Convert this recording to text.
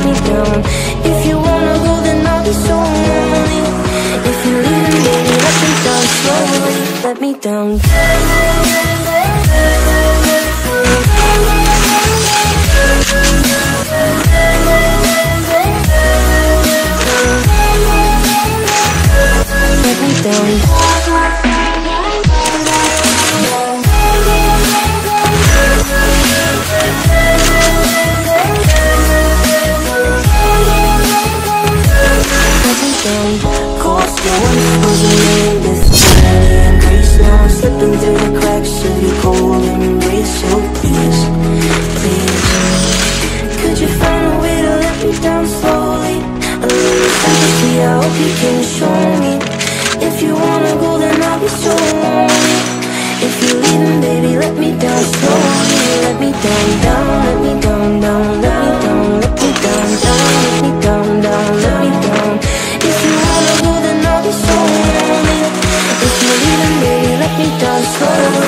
If you wanna go then I'll be so lonely. If you're leaving baby let me down slowly. Let me down cold Could you find a way to let me down slowly? I hope you can show me. If you wanna go then I'll be so lonely. If you're leaving baby let me down slowly. Let me down, down, let me down, down Let me down, let me down, down Let me down, down If you wanna go then I'll be so lonely. If you're leaving baby let me down slowly